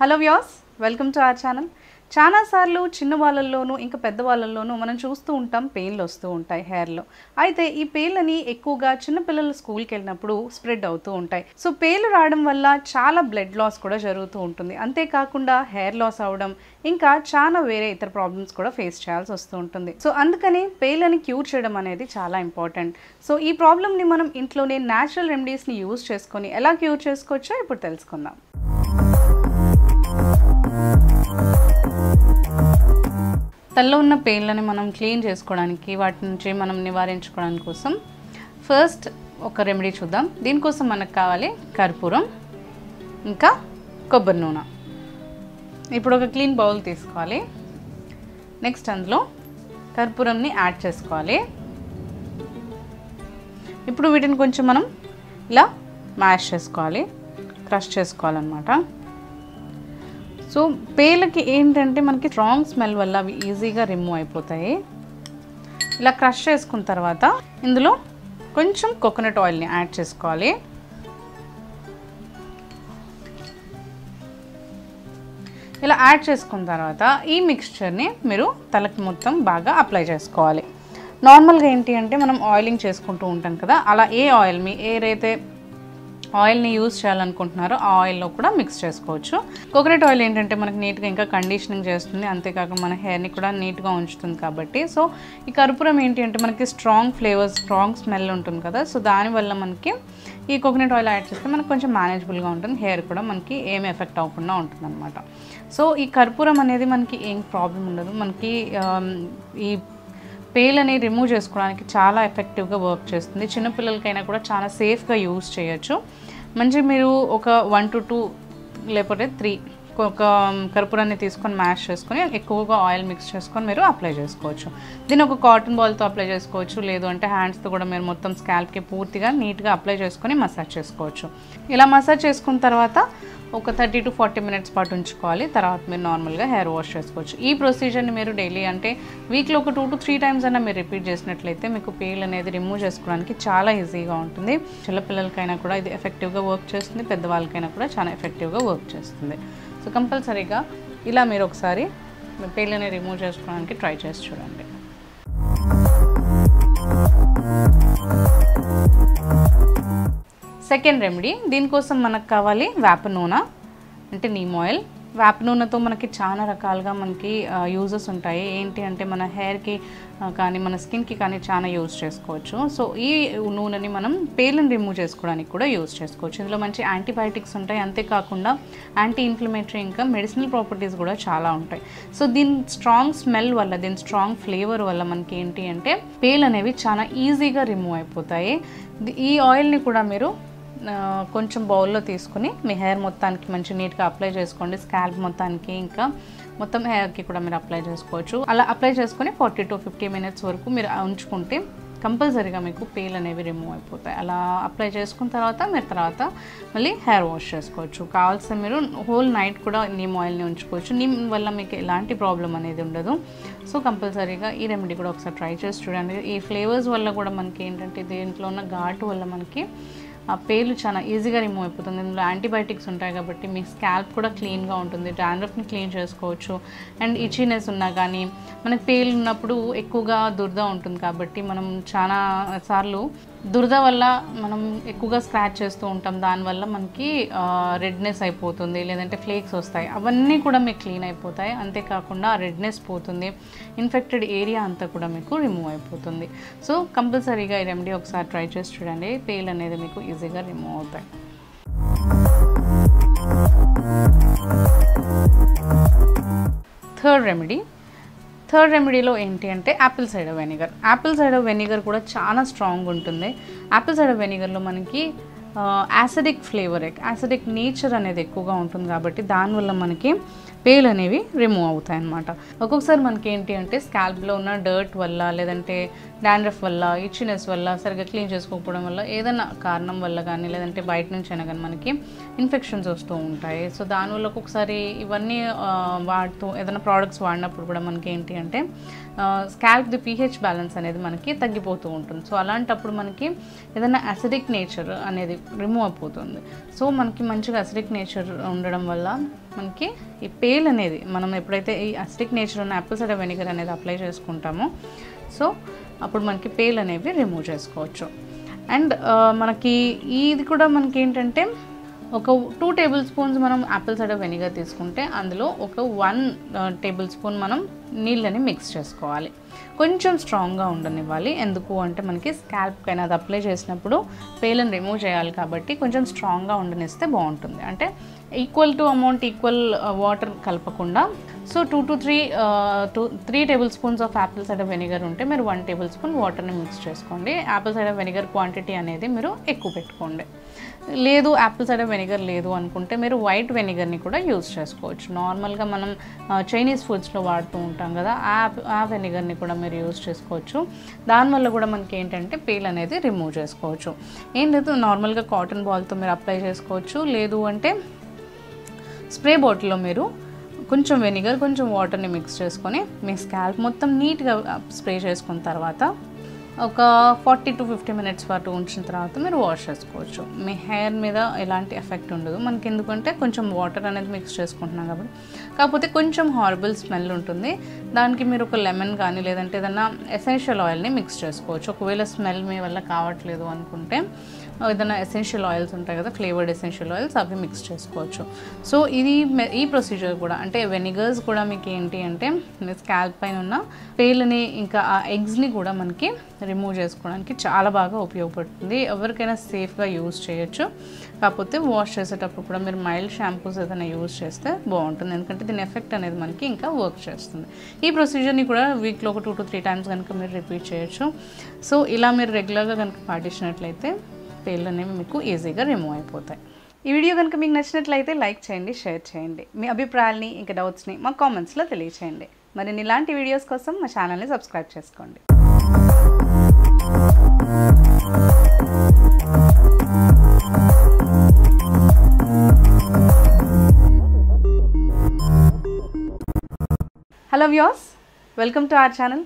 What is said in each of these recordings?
Hello views welcome to our channel. చాలాసార్లు చిన్న వాళ్ళల్లోనూ ఇంకా పెద్ద వాళ్ళల్లోనూ మనం చూస్తూ ఉంటాం పెయిన్లు వస్తూ ఉంటాయి హెయిర్లో. అయితే ఈ పెయిన్లని ఎక్కువగా చిన్నపిల్లలు స్కూల్కి వెళ్ళినప్పుడు స్ప్రెడ్ అవుతూ ఉంటాయి. సో పేర్లు రావడం వల్ల చాలా బ్లడ్ లాస్ కూడా జరుగుతూ ఉంటుంది. అంతేకాకుండా హెయిర్ లాస్ అవడం ఇంకా చాలా వేరే ఇతర ప్రాబ్లమ్స్ కూడా ఫేస్ చేయాల్సి వస్తూ ఉంటుంది. సో అందుకని పెయిన్లని క్యూర్ చేయడం అనేది చాలా ఇంపార్టెంట్. సో ఈ ప్రాబ్లమ్ని మనం ఇంట్లోనే న్యాచురల్ రెమెడీస్ని యూజ్ చేసుకొని ఎలా క్యూర్ చేసుకోవచ్చో ఇప్పుడు తెలుసుకుందాం. తల్లో ఉన్న పెయిన్లని మనం క్లీన్ చేసుకోవడానికి వాటి నుంచి మనం నివారించుకోవడానికి కోసం ఫస్ట్ ఒక రెమెడీ చూద్దాం. దీనికోసం మనకు కావాలి కర్పూరం ఇంకా కొబ్బరి నూనె. ఇప్పుడు ఒక క్లీన్ బౌల్ తీసుకోవాలి. నెక్స్ట్ అందులో కర్పూరంని యాడ్ చేసుకోవాలి. ఇప్పుడు వీటిని కొంచెం మనం ఇలా మ్యాష్ చేసుకోవాలి క్రష్ చేసుకోవాలన్నమాట. సో పేలకి ఏంటంటే మనకి స్ట్రాంగ్ స్మెల్ వల్ల అవి ఈజీగా రిమూవ్ అయిపోతాయి. ఇలా క్రష్ చేసుకున్న తర్వాత ఇందులో కొంచెం కోకోనట్ ఆయిల్ని యాడ్ చేసుకోవాలి. ఇలా యాడ్ చేసుకున్న తర్వాత ఈ మిక్స్చర్ని మీరు తలకి మొత్తం బాగా అప్లై చేసుకోవాలి. నార్మల్గా ఏంటి అంటే మనం ఆయిలింగ్ చేసుకుంటూ ఉంటాం కదా అలా ఏ ఆయిల్ మీ ఏదైతే ఆయిల్ని యూజ్ చేయాలనుకుంటున్నారో ఆ ఆయిల్లో కూడా మిక్స్ చేసుకోవచ్చు. కోకోనట్ ఆయిల్ ఏంటంటే మనకి నీట్గా ఇంకా కండిషనింగ్ చేస్తుంది. అంతేకాక మన హెయిర్ని కూడా నీట్గా ఉంచుతుంది కాబట్టి. సో ఈ కర్పూరం ఏంటి అంటే మనకి స్ట్రాంగ్ ఫ్లేవర్స్ స్ట్రాంగ్ స్మెల్ ఉంటుంది కదా. సో దానివల్ల మనకి ఈ కోకోనట్ ఆయిల్ యాడ్ చేస్తే మనకు కొంచెం మేనేజబుల్గా ఉంటుంది. హెయిర్ కూడా మనకి ఏం ఎఫెక్ట్ అవ్వకుండా ఉంటుంది అనమాట సో ఈ కర్పూరం అనేది మనకి ఏం ప్రాబ్లం ఉండదు. మనకి ఈ పేల్ అనేది రిమూవ్ చేసుకోవడానికి చాలా ఎఫెక్టివ్గా వర్క్ చేస్తుంది. చిన్నపిల్లలకైనా కూడా చాలా సేఫ్గా యూస్ చేయొచ్చు. మంచి మీరు ఒక వన్ టు టూ లేకపోతే త్రీ ఒక um, కర్పూరాన్ని తీసుకొని మ్యాష్ చేసుకొని ఎక్కువగా ఆయిల్ మిక్స్ చేసుకొని మీరు అప్లై చేసుకోవచ్చు. దీన్ని ఒక కాటన్ బాల్తో అప్లై చేసుకోవచ్చు. లేదు అంటే హ్యాండ్స్తో కూడా మీరు మొత్తం స్కాల్ప్కి పూర్తిగా నీట్గా అప్లై చేసుకొని మసాజ్ చేసుకోవచ్చు. ఇలా మసాజ్ చేసుకున్న తర్వాత ఒక థర్టీ టు ఫార్టీ మినిట్స్ పాటు ఉంచుకోవాలి. తర్వాత మీరు నార్మల్గా హెయిర్ వాష్ చేసుకోవచ్చు. ఈ ప్రొసీజర్ని మీరు డైలీ అంటే వీక్లో ఒక టూ టు త్రీ టైమ్స్ అయినా మీరు రిపీట్ చేసినట్లయితే మీకు పేల్ అనేది రిమూవ్ చేసుకోవడానికి చాలా ఈజీగా ఉంటుంది. చిన్నపిల్లలకైనా కూడా ఇది ఎఫెక్టివ్గా వర్క్ చేస్తుంది. పెద్దవాళ్ళకైనా కూడా చాలా ఎఫెక్టివ్గా వర్క్ చేస్తుంది. సో కంపల్సరీగా ఇలా మీరు ఒకసారి పేర్లని రిమూవ్ చేసుకోవడానికి ట్రై చేసి చూడండి. Second remedy. దీనికోసం మనకు కావాలి వేప నూనె అంటే నీమ్ ఆయిల్. వేప నూనెతో మనకి చాలా రకాలుగా మనకి యూజెస్ ఉంటాయి. ఏంటి అంటే మన హెయిర్కి కానీ మన స్కిన్కి కానీ చాలా యూజ్ చేసుకోవచ్చు. సో ఈ నూనెని మనం పేలను రిమూవ్ చేసుకోవడానికి కూడా యూజ్ చేసుకోవచ్చు. ఇందులో మంచి యాంటీబయాటిక్స్ ఉంటాయి. అంతేకాకుండా యాంటీ ఇన్ఫ్లమేటరీ ఇంకా మెడిసినల్ ప్రాపర్టీస్ కూడా చాలా ఉంటాయి. సో దీని స్ట్రాంగ్ స్మెల్ వల్ల దీని స్ట్రాంగ్ ఫ్లేవర్ వల్ల మనకి ఏంటి అంటే పేలు అనేవి చాలా ఈజీగా రిమూవ్ అయిపోతాయి. ఈ ఆయిల్ని కూడా మీరు కొంచెం బౌల్లో తీసుకుని మీ హెయిర్ మొత్తానికి మంచి నీట్గా అప్లై చేసుకోండి. స్కాల్ప్ మొత్తానికి ఇంకా మొత్తం హెయిర్కి కూడా మీరు అప్లై చేసుకోవచ్చు. అలా అప్లై చేసుకొని ఫార్టీ టు ఫిఫ్టీ మినిట్స్ వరకు మీరు ఉంచుకుంటే కంపల్సరీగా మీకు పేల్ అనేవి రిమూవ్ అయిపోతాయి. అలా అప్లై చేసుకున్న తర్వాత మీరు తర్వాత మళ్ళీ హెయిర్ వాష్ చేసుకోవచ్చు. కావాల్సిన మీరు హోల్ నైట్ కూడా నీమ్ ఆయిల్ని ఉంచుకోవచ్చు. నీమ్ వల్ల మీకు ఎలాంటి ప్రాబ్లం అనేది ఉండదు. సో కంపల్సరీగా ఈ రెమెడీ కూడా ఒకసారి ట్రై చేసి చూడండి. ఈ ఫ్లేవర్స్ వల్ల కూడా మనకి ఏంటంటే దీంట్లో ఉన్న ఘాటు వల్ల మనకి పేలు చాలా ఈజీగా రిమూవ్ అయిపోతుంది. ఇందులో యాంటీబయాటిక్స్ ఉంటాయి కాబట్టి మీ స్కాల్ప్ కూడా క్లీన్గా ఉంటుంది. డాండ్రఫ్ని క్లీన్ చేసుకోవచ్చు. అండ్ ఇచీనెస్ ఉన్నా కానీ మనకి పేలు ఉన్నప్పుడు ఎక్కువగా దురద ఉంటుంది కాబట్టి మనం చాలా సార్లు దురద వల్ల మనం ఎక్కువగా స్క్రాచ్ చేస్తూ ఉంటాం. దానివల్ల మనకి రెడ్నెస్ అయిపోతుంది లేదంటే ఫ్లేక్స్ వస్తాయి. అవన్నీ కూడా మీకు క్లీన్ అయిపోతాయి. అంతేకాకుండా రెడ్నెస్ పోతుంది. ఇన్ఫెక్టెడ్ ఏరియా అంతా కూడా మీకు రిమూవ్ అయిపోతుంది. సో కంపల్సరీగా ఈ రెమెడీ ఒకసారి ట్రై చేసి చూడండి. పేల్ అనేది మీకు ఈజీగా రిమూవ్ అవుతాయి. థర్డ్ రెమెడీ థర్డ్ రెమెడీలో ఏంటి అంటే apple cider vinegar apple cider vinegar కూడా చాలా స్ట్రాంగ్ ఉంటుంది. యాపిల్ సైడర్ వెనిగర్లో మనకి యాసిడిక్ ఫ్లేవర్ యాసిడిక్ నేచర్ అనేది ఎక్కువగా ఉంటుంది కాబట్టి దానివల్ల మనకి పేలు అనేవి రిమూవ్ అవుతాయి అన్నమాట ఒక్కొక్కసారి మనకి ఏంటి అంటే స్కాల్ప్లో ఉన్న డర్ట్ వల్ల లేదంటే డాండ్రఫ్ వల్ల ఇచ్చినెస్ వల్ల సరిగ్గా క్లీన్ చేసుకోకపోవడం వల్ల ఏదైనా కారణం వల్ల కానీ లేదంటే బయట నుంచి అయినా కానీ మనకి ఇన్ఫెక్షన్స్ వస్తూ ఉంటాయి. సో దానివల్ల ఒక్కొక్కసారి ఇవన్నీ వాడుతూ ఏదైనా ప్రోడక్ట్స్ వాడినప్పుడు కూడా మనకి ఏంటి అంటే స్కాల్ప్ ది పీహెచ్ బ్యాలెన్స్ అనేది మనకి తగ్గిపోతూ ఉంటుంది. సో అలాంటప్పుడు మనకి ఏదైనా అసిడిక్ నేచర్ అనేది రిమూవ్ అయిపోతుంది. సో మనకి మంచిగా అసిడిక్ నేచర్ ఉండడం వల్ల మనకి ఈ పేల్ అనేది మనం ఎప్పుడైతే ఈ అసిడిక్ నేచర్ ఉన్న యాపిల్ సైడర్ వెనిగర్ అనేది అప్లై చేసుకుంటామో సో అప్పుడు మనకి పేల్ అనేవి రిమూవ్ చేసుకోవచ్చు. అండ్ మనకి ఇది కూడా మనకి ఏంటంటే ఒక టూ టేబుల్ స్పూన్స్ మనం యాపిల్ సైడర్ వెనిగర్ తీసుకుంటే అందులో ఒక వన్ టేబుల్ స్పూన్ మనం నీళ్ళని మిక్స్ చేసుకోవాలి. కొంచెం స్ట్రాంగ్గా ఉండనివ్వాలి. ఎందుకు అంటే మనకి స్కాల్ప్ అయినా అది అప్లై చేసినప్పుడు పేలను రిమూవ్ చేయాలి కాబట్టి కొంచెం స్ట్రాంగ్గా ఉండనిస్తే బాగుంటుంది. అంటే equal to amount equal water కలపకుండా so two to three two three tablespoons of apple cider vinegar ఉంటే మీరు వన్ టేబుల్ స్పూన్ వాటర్ని మిక్స్ చేసుకోండి. యాపిల్ సైడర్ వెనిగర్ క్వాంటిటీ అనేది మీరు ఎక్కువ పెట్టుకోండి. లేదు యాపిల్ సైడర్ వెనిగర్ లేదు అనుకుంటే మీరు వైట్ వెనిగర్ని కూడా యూజ్ చేసుకోవచ్చు. నార్మల్గా మనం uh, చైనీస్ ఫుడ్స్లో వాడుతూ ఉంటాం కదా ఆ ఆ వెనిగర్ని కూడా మీరు యూజ్ చేసుకోవచ్చు. దానివల్ల కూడా మనకి ఏంటంటే పీల్ అనేది రిమూవ్ చేసుకోవచ్చు. ఏం లేదు నార్మల్గా కాటన్ బాల్తో మీరు అప్లై చేసుకోవచ్చు. లేదు అంటే స్ప్రే బాటిల్లో మీరు కొంచెం వెనిగర్ కొంచెం వాటర్ని మిక్స్ చేసుకొని మీ స్కాల్ప్ మొత్తం నీట్గా స్ప్రే చేసుకున్న తర్వాత ఒక ఫార్టీ టు ఫిఫ్టీ మినిట్స్ పాటు ఉంచిన తర్వాత మీరు వాష్ చేసుకోవచ్చు. మీ హెయిర్ మీద ఎలాంటి ఎఫెక్ట్ ఉండదు. మనకి ఎందుకంటే కొంచెం వాటర్ అనేది మిక్స్ చేసుకుంటున్నాం కాబట్టి. కాకపోతే కొంచెం హార్బల్ స్మెల్ ఉంటుంది. దానికి మీరు ఒక లెమన్ కానీ లేదంటే ఏదైనా ఎసెన్షియల్ ఆయిల్ని మిక్స్ చేసుకోవచ్చు. ఒకవేళ స్మెల్ మీ వల్ల కావట్లేదు అనుకుంటే ఏదైనా ఎసెన్షియల్ ఆయిల్స్ ఉంటాయి కదా ఫ్లేవర్డ్ ఎసెన్షియల్ ఆయిల్స్ అవి మిక్స్ చేసుకోవచ్చు. సో ఇది ఈ ప్రొసీజర్ కూడా అంటే వెనిగర్స్ కూడా మీకు ఏంటి అంటే స్కాల్ప్ పైన ఉన్న పేలని ఇంకా ఆ ఎగ్స్ని కూడా మనకి రిమూవ్ చేసుకోవడానికి చాలా బాగా ఉపయోగపడుతుంది. ఎవరికైనా సేఫ్గా యూజ్ చేయొచ్చు. కాకపోతే వాష్ చేసేటప్పుడు కూడా మీరు మైల్డ్ షాంపూస్ ఏదైనా యూజ్ చేస్తే బాగుంటుంది. ఎందుకంటే దీని ఎఫెక్ట్ అనేది మనకి ఇంకా వర్క్ చేస్తుంది. ఈ ప్రొసీజర్ని కూడా వీక్లో ఒక టూ టు త్రీ టైమ్స్ కనుక మీరు రిపీట్ చేయొచ్చు. సో ఇలా మీరు రెగ్యులర్గా కనుక పాటించినట్లయితే పేర్లు అనేవి మీకు ఈజీగా రిమూవ్ అయిపోతాయి. ఈ వీడియో కనుక మీకు నచ్చినట్లయితే లైక్ చేయండి షేర్ చేయండి. మీ అభిప్రాయాల్ని ఇంకా డౌట్స్ని మా కామెంట్స్లో తెలియచేయండి. మరి ఇలాంటి వీడియోస్ కోసం మా ఛానల్ని సబ్స్క్రైబ్ చేసుకోండి. Hello views welcome to our channel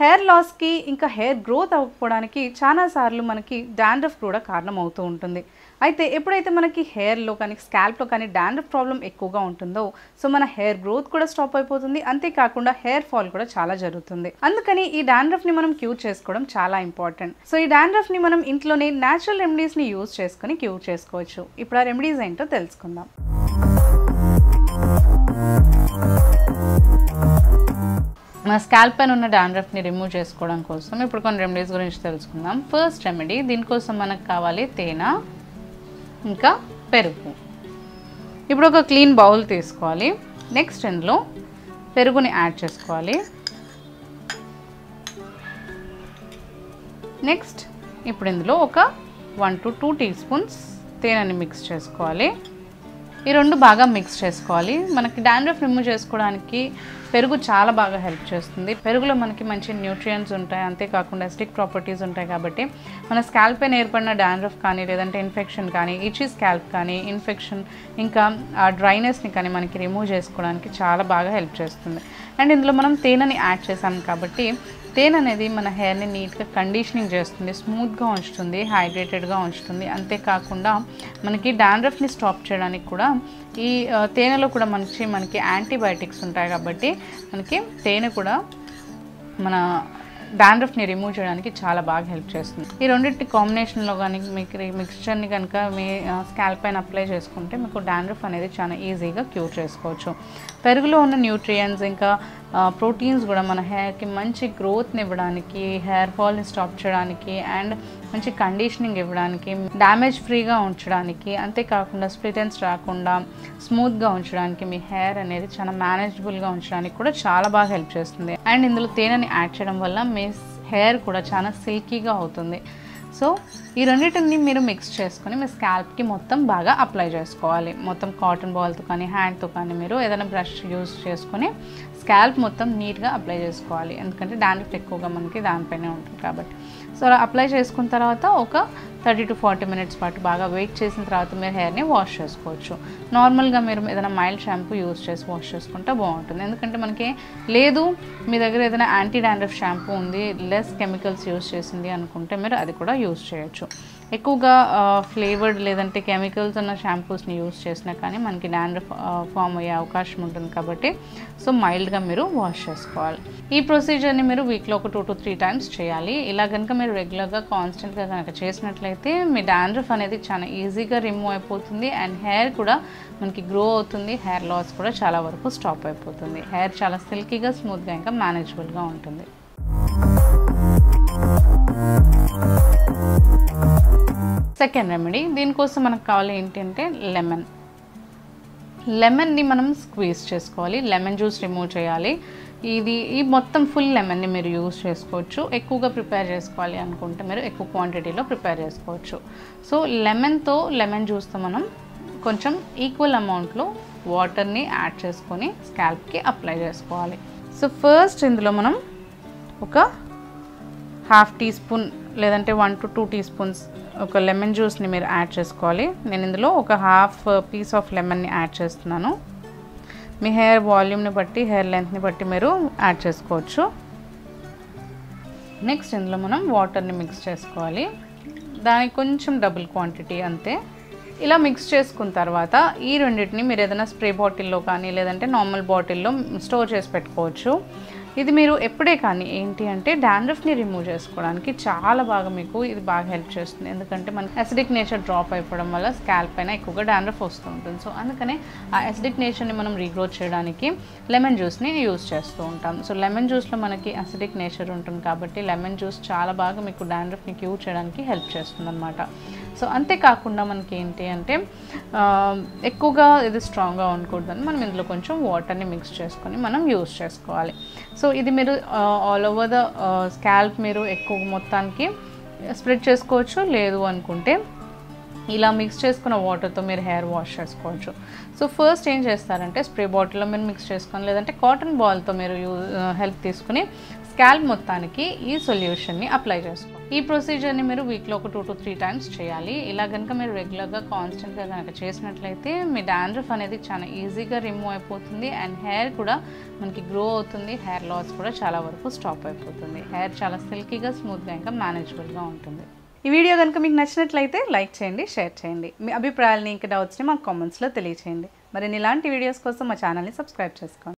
hair లాస్కి ఇంకా హెయిర్ గ్రోత్ అవ్వకపోవడానికి చాలాసార్లు మనకి డాండ్రఫ్ కూడా కారణం అవుతూ ఉంటుంది. అయితే ఎప్పుడైతే మనకి హెయిర్లో కానీ స్కాల్ప్లో కానీ డాండ్రఫ్ ప్రాబ్లం ఎక్కువగా ఉంటుందో సో మన హెయిర్ గ్రోత్ కూడా స్టాప్ అయిపోతుంది. అంతేకాకుండా హెయిర్ ఫాల్ కూడా చాలా జరుగుతుంది. అందుకని ఈ డాండ్రఫ్ని మనం క్యూర్ చేసుకోవడం చాలా ఇంపార్టెంట్ సో ఈ డాండ్రఫ్ని మనం ఇంట్లోనే న్యాచురల్ రెమెడీస్ని యూజ్ చేసుకొని క్యూర్ చేసుకోవచ్చు. ఇప్పుడు ఆ రెమెడీస్ ఏంటో తెలుసుకుందాం. మన స్కాల్ప్ పైన ఉన్న డాండ్రఫ్ని రిమూవ్ చేసుకోవడం కోసం ఇప్పుడు కొన్ని రెమెడీస్ గురించి తెలుసుకుందాం. ఫస్ట్ రెమెడీ దీనికోసం మనకు కావాలి తేనె ఇంకా పెరుగు. ఇప్పుడు ఒక క్లీన్ బౌల్ తీసుకోవాలి. నెక్స్ట్ ఇందులో పెరుగుని యాడ్ చేసుకోవాలి. నెక్స్ట్ ఇప్పుడు ఇందులో ఒక one to two teaspoons తేనెని మిక్స్ చేసుకోవాలి. ఈ రెండు బాగా మిక్స్ చేసుకోవాలి. మనకి డాండ్రఫ్ రిమూవ్ చేసుకోవడానికి పెరుగు చాలా బాగా హెల్ప్ చేస్తుంది. పెరుగులో మనకి మంచి న్యూట్రియంట్స్ ఉంటాయి. అంతేకాకుండా స్టిక్ ప్రాపర్టీస్ ఉంటాయి కాబట్టి మన స్కాల్ప్ పైన ఏర్పడిన డాండ్రఫ్ కానీ లేదంటే ఇన్ఫెక్షన్ కానీ ఇచ్చి స్కాల్ప్ కానీ ఇన్ఫెక్షన్ ఇంకా ఆ డ్రైనెస్ని కానీ మనకి రిమూవ్ చేసుకోవడానికి చాలా బాగా హెల్ప్ చేస్తుంది. అండ్ ఇందులో మనం తేనెని యాడ్ చేసాం కాబట్టి తేనె అనేది మన హెయిర్ని నీట్గా కండిషనింగ్ చేస్తుంది స్మూత్గా ఉంచుతుంది హైడ్రేటెడ్గా ఉంచుతుంది. అంతేకాకుండా మనకి డాండ్రఫ్ని స్టాప్ చేయడానికి కూడా ఈ తేనెలో కూడా మంచి మనకి యాంటీబయాటిక్స్ ఉంటాయి కాబట్టి మనకి తేనె కూడా మన డాండ్రఫ్ని రిమూవ్ చేయడానికి చాలా బాగా హెల్ప్ చేస్తుంది. ఈ రెండింటి కాంబినేషన్లో కానీ మీకు ఈ మిక్స్చర్ని కనుక మీ స్కాల్ప్ పైన అప్లై చేసుకుంటే మీకు డాండ్రఫ్ అనేది చాలా ఈజీగా క్యూర్ చేసుకోవచ్చు. పెరుగులో ఉన్న న్యూట్రియంట్స్ ఇంకా ప్రోటీన్స్ కూడా మన హెయిర్కి మంచి గ్రోత్ని ఇవ్వడానికి హెయిర్ ఫాల్ని స్టాప్ చేయడానికి అండ్ మంచి కండిషనింగ్ ఇవ్వడానికి డ్యామేజ్ ఫ్రీగా ఉంచడానికి అంతేకాకుండా స్ప్లిటెన్స్ రాకుండా స్మూత్గా ఉంచడానికి మీ హెయిర్ అనేది చాలా మేనేజబుల్గా ఉంచడానికి కూడా చాలా బాగా హెల్ప్ చేస్తుంది. అండ్ ఇందులో తేనెని యాడ్ చేయడం వల్ల మీ హెయిర్ కూడా చాలా సిల్కీగా అవుతుంది. సో ఈ రెండింటిని మీరు మిక్స్ చేసుకొని మీ స్కాల్ప్కి మొత్తం బాగా అప్లై చేసుకోవాలి. మొత్తం కాటన్ బాల్తో కానీ హ్యాండ్తో కానీ మీరు ఏదైనా బ్రష్ యూస్ చేసుకొని స్కాల్ప్ మొత్తం నీట్గా అప్లై చేసుకోవాలి. ఎందుకంటే డాండ్రఫ్ ఎక్కువగా మనకి దానిపైనే ఉంటుంది కాబట్టి. సో అప్లై చేసుకున్న తర్వాత ఒక థర్టీ టు ఫార్టీ మినిట్స్ పాటు బాగా వెయిట్ చేసిన తర్వాత మీరు హెయిర్ని వాష్ చేసుకోవచ్చు. నార్మల్గా మీరు ఏదైనా మైల్డ్ షాంపూ యూస్ చేసి వాష్ చేసుకుంటే బాగుంటుంది. ఎందుకంటే మనకి లేదు మీ దగ్గర ఏదైనా యాంటీ డాండ్రఫ్ షాంపూ ఉంది లెస్ కెమికల్స్ యూస్ చేసింది అనుకుంటే మీరు అది కూడా యూస్ చేయొచ్చు. ఎక్కువగా ఫ్లేవర్డ్ లేదంటే కెమికల్స్ ఉన్న షాంపూస్ని యూస్ చేసినా కానీ మనకి డాండ్రఫ్ ఫామ్ అయ్యే అవకాశం ఉంటుంది కాబట్టి సో మైల్డ్గా మీరు వాష్ చేసుకోవాలి. ఈ ప్రొసీజర్ని మీరు వీక్లో ఒక టూ టు త్రీ టైమ్స్ చేయాలి. ఇలా కనుక మీరు రెగ్యులర్గా కాన్స్టెంట్గా కనుక చేసినట్లయితే మీ డాండ్రఫ్ అనేది చాలా ఈజీగా రిమూవ్ అయిపోతుంది అండ్ హెయిర్ కూడా మనకి గ్రో అవుతుంది. హెయిర్ లాస్ కూడా చాలా వరకు స్టాప్ అయిపోతుంది. హెయిర్ చాలా సిల్కీగా స్మూత్గా ఇంకా మేనేజబుల్గా ఉంటుంది. సెకండ్ రెమెడీ దీనికోసం మనకు కావాలి ఏంటంటే లెమన్ లెమన్ని మనం స్క్వీజ్ చేసుకోవాలి. లెమన్ జ్యూస్ రిమూవ్ చేయాలి. ఇది ఈ మొత్తం ఫుల్ లెమన్ని మీరు యూస్ చేసుకోవచ్చు. ఎక్కువగా ప్రిపేర్ చేసుకోవాలి అనుకుంటే మీరు ఎక్కువ క్వాంటిటీలో ప్రిపేర్ చేసుకోవచ్చు. సో లెమన్తో లెమన్ జ్యూస్తో మనం కొంచెం ఈక్వల్ అమౌంట్లో వాటర్ని యాడ్ చేసుకొని స్కాల్ప్కి అప్లై చేసుకోవాలి. సో ఫస్ట్ ఇందులో మనం ఒక హాఫ్ టీ స్పూన్ లేదంటే one to two teaspoons ఒక లెమన్ జ్యూస్ని మీరు యాడ్ చేసుకోవాలి. నేను ఇందులో ఒక హాఫ్ పీస్ ఆఫ్ లెమన్ని యాడ్ చేస్తున్నాను. మీ హెయిర్ వాల్యూమ్ని బట్టి హెయిర్ లెంత్ని బట్టి మీరు యాడ్ చేసుకోవచ్చు. నెక్స్ట్ ఇందులో మనం వాటర్ని మిక్స్ చేసుకోవాలి. దానికి కొంచెం డబుల్ క్వాంటిటీ అంతే. ఇలా మిక్స్ చేసుకున్న తర్వాత ఈ రెండింటిని మీరు ఏదైనా స్ప్రే బాటిల్లో కానీ లేదంటే నార్మల్ బాటిల్లో స్టోర్ చేసి పెట్టుకోవచ్చు. ఇది మీరు ఎప్పుడే కానీ ఏంటి అంటే డాండ్రఫ్ని రిమూవ్ చేసుకోవడానికి చాలా బాగా మీకు ఇది బాగా హెల్ప్ చేస్తుంది. ఎందుకంటే మనకి అసిడిక్ నేచర్ డ్రాప్ అయిపోవడం వల్ల స్కాల్ప్ పైన ఎక్కువగా డాండ్రఫ్ వస్తూ ఉంటుంది. సో అందుకనే ఆ అసిడిక్ నేచర్ని మనం రీగ్రోత్ చేయడానికి లెమన్ జ్యూస్ని యూస్ చేస్తూ ఉంటాం. సో లెమన్ జ్యూస్లో మనకి అసిడిక్ నేచర్ ఉంటుంది కాబట్టి లెమన్ జ్యూస్ చాలా బాగా మీకు డాండ్రఫ్ని క్యూర్ చేయడానికి హెల్ప్ చేస్తుంది అనమాట సో అంతేకాకుండా మనకి ఏంటి అంటే ఎక్కువగా ఇది స్ట్రాంగ్గా ఉండకూడదని మనం ఇందులో కొంచెం వాటర్ని మిక్స్ చేసుకొని మనం యూస్ చేసుకోవాలి. సో ఇది మీరు ఆల్ ఓవర్ ద స్కాల్ప్ మీరు ఎక్కువ మొత్తానికి స్ప్రెడ్ చేసుకోవచ్చు. లేదు అనుకుంటే ఇలా మిక్స్ చేసుకున్న వాటర్తో మీరు హెయిర్ వాష్ చేసుకోవచ్చు. సో ఫస్ట్ ఏం చేస్తారంటే స్ప్రే బాటిల్లో మీరు మిక్స్ చేసుకొని లేదంటే కాటన్ బాల్తో మీరు యూ హెల్ప్ తీసుకుని స్కాల్ప్ మొత్తానికి ఈ సొల్యూషన్ని అప్లై చేసుకోండి ఈ ప్రొసీజర్ని మీరు వీక్లో ఒక టూ టు త్రీ టైమ్స్ చేయాలి. ఇలా కనుక మీరు రెగ్యులర్గా కాన్స్టెంట్గా కనుక చేసినట్లయితే మీ డాండ్రఫ్ అనేది చాలా ఈజీగా రిమూవ్ అయిపోతుంది అండ్ హెయిర్ కూడా మనకి గ్రో అవుతుంది. హెయిర్ లాస్ కూడా చాలా వరకు స్టాప్ అయిపోతుంది. హెయిర్ చాలా సిల్కీగా స్మూత్గా ఇంకా మేనేజబుల్గా ఉంటుంది. ఈ వీడియో కనుక మీకు నచ్చినట్లయితే లైక్ చేయండి షేర్ చేయండి. మీ అభిప్రాయాలని ఇంకా డౌట్స్ని మాకు కామెంట్స్లో తెలియచేయండి. మరి ఇలాంటి వీడియోస్ కోసం మా ఛానల్ని సబ్స్క్రైబ్ చేసుకోండి.